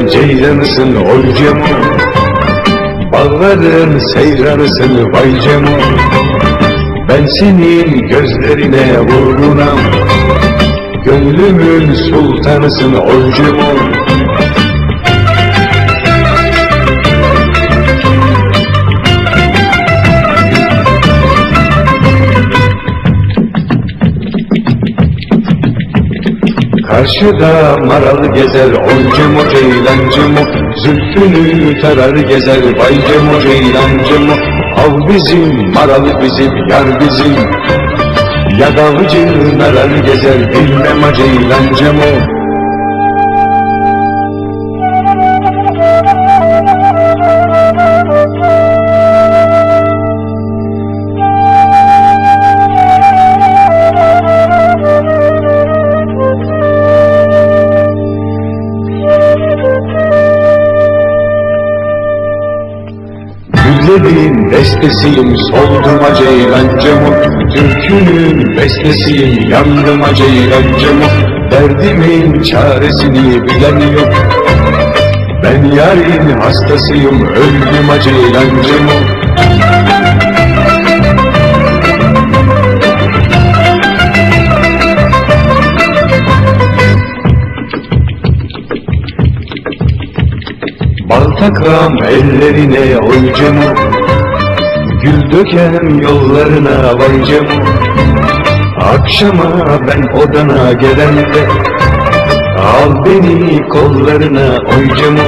seyrarsın oy Cemo. Bağların seyrarsın vay Cemo. Ben senin gözlerine vurgunam Gönlümün sultanısın oy Cemo Karşıda maral gezer Oncemo ceylancemo Zülfünü tarar gezer Baycemo ceylancemo Av bizim maral bizim yar bizim. Yadavcı narar gezer Bilmem a ceylancemo Güllerin bestesiyim soldum ceylancımı Türkünün bestesiyim yandım ceylancımı Derdimin çaresini bilen yok. Ben yarın hastasıyım öldüm ceylancımı Bal takam ellerine oycamı Gül dökem yollarına vaycamı Akşama ben odana gelende Al beni kollarına oycamı